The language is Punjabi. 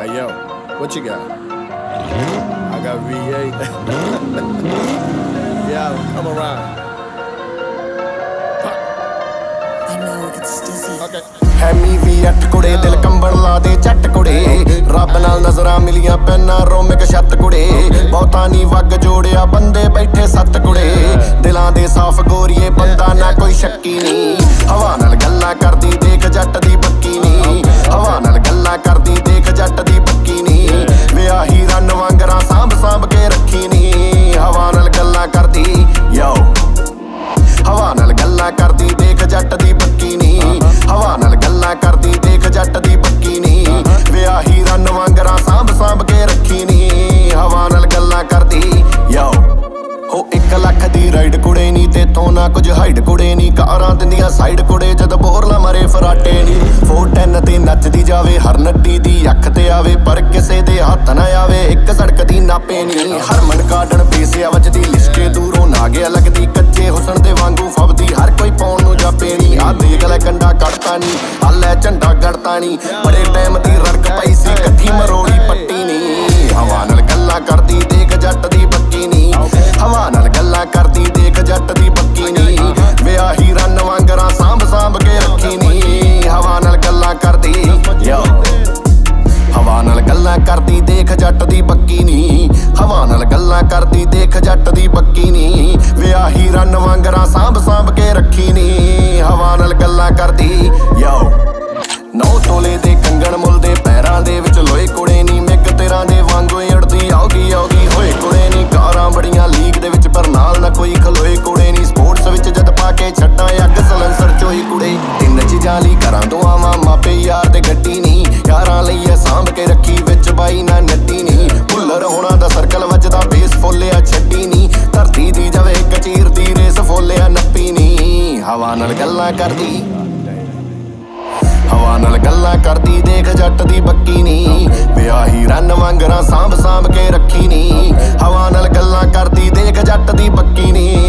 Hey yo, what you got? I got V8. yeah, come around. I know it's dizzy. Okay. ਹੈਮੀ ਵੀ ਅੱਠ ਕੁੜੇ ਦਿਲ ਕੰਬਣ ਲਾ ਦੇ ਝੱਟ ਕੁੜੇ ਰੱਬ ਨਾਲ ਨਜ਼ਰਾਂ ਮਿਲੀਆਂ ਪੈਨਾ ਰੋਮਿਕ ਛੱਤ ਕੁੜੇ ਬਹੁਤਾ ਨਹੀਂ ਵਗ ਜੋੜਿਆ ਬੰਦੇ ਬੈਠੇ ਸੱਤ ਕੁੜੇ ਦਿਲਾਂ ਦੇ ਸਾਫ਼ ਗੋਰੀਏ ਬੰਦਾ ਨਾ ਕੋਈ ਸ਼ੱਕੀ ਨਹੀਂ ਹਵਾ ਸਾਈਡ ਕੁੜੇ ਜਦ ਬੋਰਲਾ ਮਰੇ ਫਰਾਟੇ ਨਹੀਂ 410 ਤੇ ਨੱਚਦੀ ਜਾਵੇ, ਹਰ ਨੱਡੀ ਦੀ ਅੱਖ ਤੇ ਆਵੇ, ਪਰ ਕਿਸੇ ਦੇ ਹੱਥ ਨਾ ਆਵੇ, ਇੱਕ ਸੜਕ ਦੀ ਨਾਪੇ ਨਹੀਂ ਹਰਮਨ ਗਾਰਡਨ ਪੀਸਿਆ ਵੱਜਦੀ, ਲਿਸ਼ਕੇ ਦੂਰੋਂ ਨਾ ਗਿਆ ਲੱਗਦੀ ਕੱਚੇ ਹੁਸਨ ਦੇ ਵਾਂਗੂ ਫਬਦੀ, ਹਰ ਕੋਈ ਪਾਉਣ ਨੂੰ ਜਾਪੇ ਨਹੀਂ ਆ ਦੇਖ ਲੈ ਕੰਡਾ ਕੱਢਤਾ ਨੀ, ਆ ਲੈ ਝੰਡਾ ਗੜਤਾ ਨੀ। ਬੜੇ ਟਾਈਮ ਦੀ ਰੜਕ ਪਈ ਸੀ ਵਿਆਹੀ ਰੰਨ ਵਾਂਗਰਾਂ ਸਾਂਭ ਸਾਂਭ ਕੇ ਰੱਖੀ ਨਹੀਂ ਹਵਾ ਨਾਲ ਗੱਲਾਂ ਕਰਦੀ ਯੋ ਨੌ ਤੋਲੇ ਦੇ ਕੰਗਣ ਮੁੱਲ ਦੇ ਪੈਰਾਂ ਦੇ ਵਿੱਚ ਲੋਏ ਕੁੜੇ ਨਹੀਂ ਮਿੱਕ ਤੇਰਾਂ ਦੇ ਵਾਂਗੂ ਅੜਦੀ ਆਉਗੀ ਆਉਗੀ। ਹੋਏ ਕੁੜੇ ਨਹੀਂ ਕਾਰਾਂ ਬੜੀਆਂ ਲੀਕ ਦੇ ਵਿੱਚ, ਪਰ ਨਾਲ ਨਾ ਕੋਈ ਖਲੋਏ ਕੁੜੇ ਨੀ। ਸਪੋਰਟਸ ਵਿੱਚ ਜਦ ਪਾ ਕੇ ਛੱਡਾਂ, ਅੱਗ ਸਲੈਂਸਰ ਚੋਈ ਕੁੜੇ। ਤਿੰਨ ਚੀਜ਼ਾਂ ਲਈ ਕਰਾਂ ਦੁਆਵਾਂ ਮਾਪੇ ਯਾਰ ਤੇ ਗੱਡੀ ਨੀ। ਯਾਰਾਂ ਲਈ ਐ ਸਾਂਭ ਕੇ ਰੱਖੀ ਕਰਦੀ। ਹਵਾ ਨਾਲ ਗੱਲਾਂ ਕਰਦੀ, ਦੇਖ ਜੱਟ ਦੀ ਬੱਕੀ ਨੀ। ਵਿਆਹੀ ਰਨ ਵਾਂਗਰਾਂ ਸਾਂਭ ਸਾਂਭ ਕੇ ਰੱਖੀ ਨੀ। ਹਵਾ ਨਾਲ ਗੱਲਾਂ ਕਰਦੀ, ਦੇਖ ਜੱਟ ਦੀ ਬੱਕੀ ਨੀ।